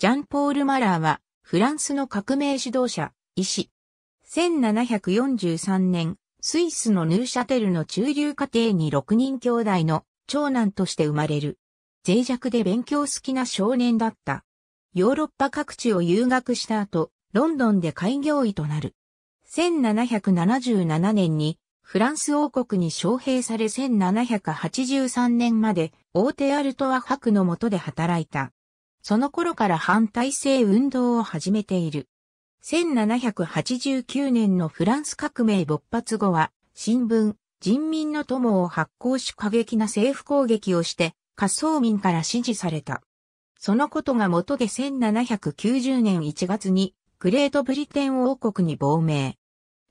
ジャンポール・マラーは、フランスの革命指導者、医師。1743年、スイスのヌーシャテルの中流家庭に6人兄弟の長男として生まれる。脆弱で勉強好きな少年だった。ヨーロッパ各地を遊学した後、ロンドンで開業医となる。1777年にフランス王国に招聘され1783年まで大手アルトワ博の下で働いた。その頃から反体制運動を始めている。1789年のフランス革命勃発後は、新聞、人民の友を発行し過激な政府攻撃をして、仮想民から支持された。そのことが元で1790年1月に、グレートブリテン王国に亡命。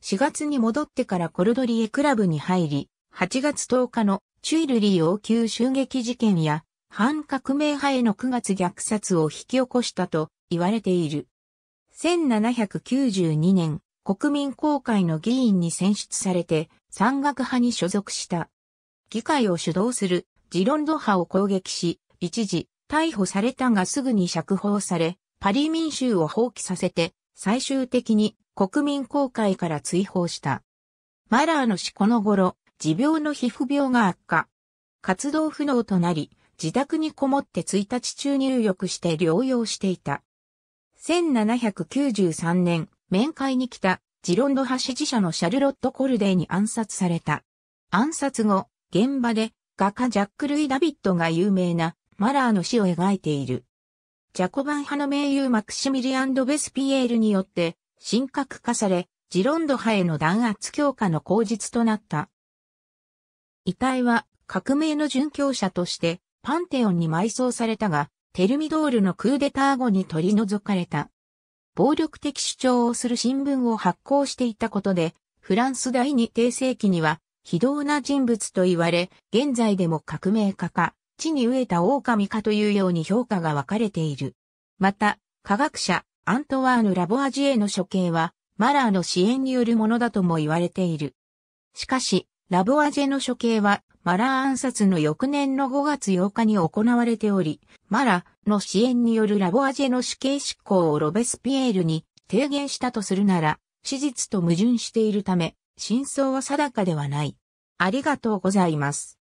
4月に戻ってからコルドリエクラブに入り、8月10日のチュイルリー王宮襲撃事件や、反革命派への9月虐殺を引き起こしたと言われている。1792年、国民公会の議員に選出されて、山岳派に所属した。議会を主導するジロンド派を攻撃し、一時逮捕されたがすぐに釈放され、パリ民衆を放棄させて、最終的に国民公会から追放した。マラーの死後の頃、持病の皮膚病が悪化。活動不能となり、自宅にこもって1日中入浴して療養していた。1793年、面会に来たジロンド派支持者のシャルロット・コルデーに暗殺された。暗殺後、現場で画家ジャック・ルイ・ダビットが有名なマラーの死を描いている。ジャコバン派の盟友マクシミリアン・ド・ベスピエールによって神格化され、ジロンド派への弾圧強化の口実となった。遺体は革命の殉教者としてパンテオンに埋葬されたが、テルミドールのクーデター後に取り除かれた。暴力的主張をする新聞を発行していたことで、フランス第二帝世紀には非道な人物と言われ、現在でも革命家か、地に飢えた狼かというように評価が分かれている。また、科学者、アントワーヌ・ラボアジエの処刑は、マラーの支援によるものだとも言われている。しかし、ラボアジェの処刑はマラ暗殺の翌年の5月8日に行われており、マラの支援によるラボアジェの死刑執行をロベスピエールに提言したとするなら、史実と矛盾しているため、真相は定かではない。ありがとうございます。